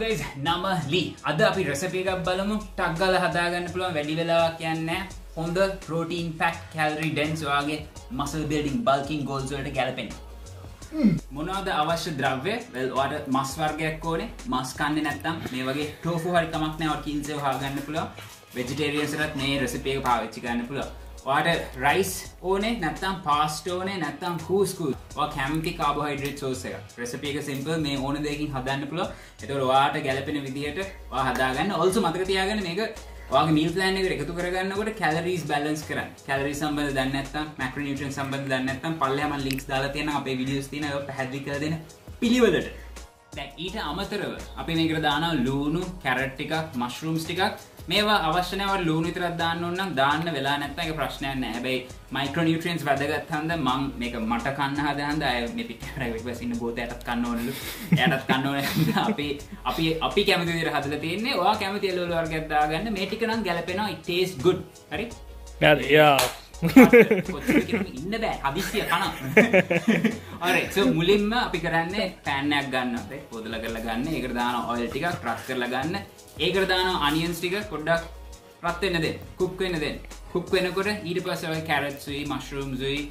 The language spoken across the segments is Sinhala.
Guys? නම ලී. අද අපි රෙසිපි එකක් බලමු. ටක් ගාලා හදාගන්න පුළුවන් වැඩි වෙලාවක් යන්නේ හොඳ protein packed calorie dense වාගේ building bulking goals වලට ගැලපෙන. මොනවද අවශ්‍ය ද්‍රව්‍ය? ඔයාලට මස් වර්ගයක් ඕනේ. මස් කන්නේ නැත්නම් මේ වගේ tofu හරි කමක් නැහැ. ඔයාලට කිල්සේ හොයාගන්න පුළුවන්. vegetariansලත් මේ රෙසිපි එක පාවිච්චි කරන්න පුළුවන්. වාට රයිස් ඕනේ නැත්තම් පාස්ට ඕනේ නැත්තම් කූස්කු කැමති කාබෝහයිඩ්‍රේට් සෝස එක රෙසපි එක සිම්පල් මේ ඕන දෙකින් හදන්න පුල එතට වාට ගැලපෙන විදිහට හදාගන්න. ඔල්සු මතක තියාගන්න මේක වගේ මිල් ප්ලෑන් එක එකතු කරගන්නකොට කැලරීස් බැලන්ස් කරන්න. කැලරි සම්බඳ දන්නත්තම් මැක්‍රනිියටන් සම්බඳ දන්නත්තම් පල්ලයම ලින්ක්ස් දාලා තියෙන අපේ විඩියස් තින පැදිි කර දෙන පිළිවලට. ඊට අමතරව අපි මේකර දාන ලූුණු කැරට් ටිකක් මශ්රූම්ස් ටිකක්. මේවා අවශ්‍යනව ලූනු විතරක් දාන්න ඕනම් දාන්න වෙලා නැත්නම් ඒක ප්‍රශ්නයක් නෑ. හැබැයි මයික්‍රෝනියුට්‍රියන්ට්ස් වැදගත් හන්ද මං මේක මට කන්න හදහන්ද අය මේ පිටරට විපස් ඉන්න ගෝතයටත් කන්න ඕනලු. එයාටත් කන්න ඕනේ. අපි අපි අපි කැමති විදිහට හදලා තියෙන්නේ. ඔයා කැමති එළවලු වර්ගයක් දාගන්න. මේ ටික නම් ගැලපෙනවා. it tastes good. හරි? හරි. යා. ඉන්න බෑ හදිසිය කන අර මුලින්ම අපි කරන්නේ පෑන්නයක් ගන්න පොදල කරලා ගන්න ඒකට දාන ඔයල් ටිකක් රත් කරලා ගන්න ඒකට දාන අනියන්ස් ටික පොඩ්ඩක් රත්වෙන්න දෙ කුක් වෙන්න දෙන්න කුක් වෙනකොට ඊට පස්සව කැරත්සුයි මශරූම්සුයි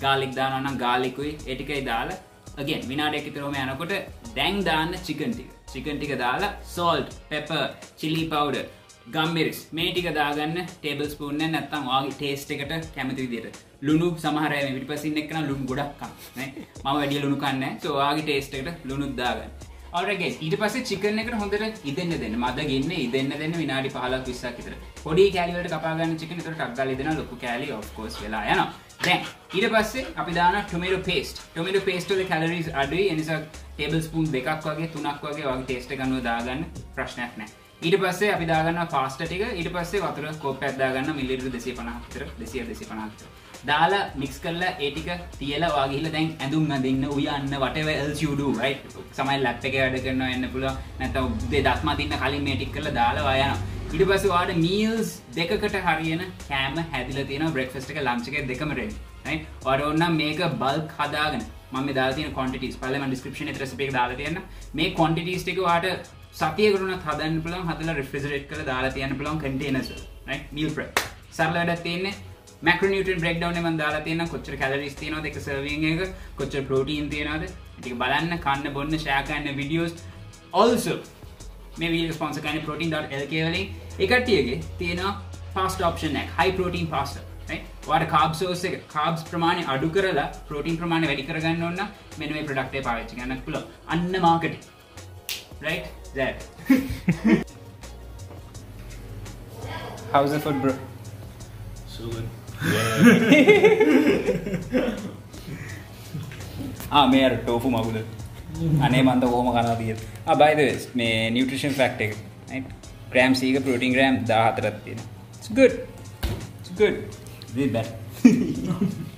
ගාලික් දානනම් ගාලිකුයි එටිකයි දාලා අගෙන් විනාඩයක් විතරම යනකොට දැන් දාන්න චිකන් ටික චිකන් ටික දාලා සෝල්ට් පෙප චිලි පවඩ ගම්බිරිස් මේ ටික දාගන්න ටේබල් ස්පූන්න නැත්තම් වාගේ ටේස්ට එකට කැමති විදියට. ලුණු සමහරය විට පසින්න එක්න ලුණු ගොඩක්කම් ම වැඩිය ලුණු කන්න සෝවාගේ ටේස්ට එකට ලුණුත් දාගන්න. ඔරගේ ඊට පස චිකන එකට හොඳට ඉදන්න දෙන්න. මද ගන්න ඉදන්න දෙන්න විනාඩි පහලක් විස්සක් විතර. පොඩි කෑලිවට කපාගන්න චිකන තර ටක්ගල දෙන ලොකු කෑලි ඔෆ්කෝස් වෙලා යන දැන් ඊට පස්සේ අපි දාන ටොමේට පේස්ට ටොමේට පේස්ටල කලරිස් අඩුයි. එනිසා ටේබල් ස්පූන් දෙකක් වගේ තුනක් වගේ වගේ ටේස්ට ගනුව දාගන්න ප්‍රශ්නයක් නෑ ඊට පස්සේ අපි දාගන්න පාස්ට ටික. ඊට පස්සේ වතුර කොප් ඇත්දාගන්න මිලිට දෙසේ පනහතර දෙසිය දෙසි පනහතර දාලා මික්ස් කරලා ඒටික තියලා වාගේල දැන් ඇඳුම් අඳන්න උයන්න වටවල්ඩ රයි සමයි ලැප් එක වැඩ කරන්න එන්න පුල නැත දේ දත්ම තින්න කලින් මේටික් කරල දාලා යන ඉට පස වාට මීල්ස් දෙකට හරියන කෑම හැදිල තියෙන බ්‍රෙක්ෆස්ට එක ලංචක දෙකම රෙඩි වට ඔන්න මේක බල්ක් හදාගෙන ම දාතින කොටිස් පලම ඩිස්ක්‍රපෂන රෙසිපේ දාලා තියන්න. මේ කොන්ටිටිස් ටික වාට සතියකරුණත් හදන්න පුළන් හදල රිෆිසිරේට් කළ දාලා තියන්න පුළන් කටේනස මිල් ප්‍ර සරලට තියන්නේ මැක්‍රනිට බෙක් ඩවන ම දාලා තියන කොච්චර කලරිස් තියන එක සර්විය එක කොච්චර පෝටීන් තියෙනද ටි බලන්න කන්න බොන්න ශාකන්න විඩියෝස් ඔල්සු මේ ස්පොන්සකන පොටින් එල්කවලින් එකටියගේ තියෙන පස් ඔප්ෂන හයි පෝටීන් පස්ට වට කාබ්සෝස කාබ්ස් ප්‍රමාණය අඩු කරලා පෝටීන් ප්‍රමාණ වැඩි කරගන්න ඔන්න මෙන මේ ප්‍රඩක්ටේ පාවිච්චි ගන්න පුල අන්න මාකට right? That. How's the food, bro? So good. ආ මේ අර ටෝෆු මගුල අනේ මන්ද ආ by the way මේ නියුට්‍රිෂන් ෆැක්ට් එක C එක ප්‍රෝටීන් ග්‍රෑම් 14ක් තියෙනවා it's good. It's good. Really bad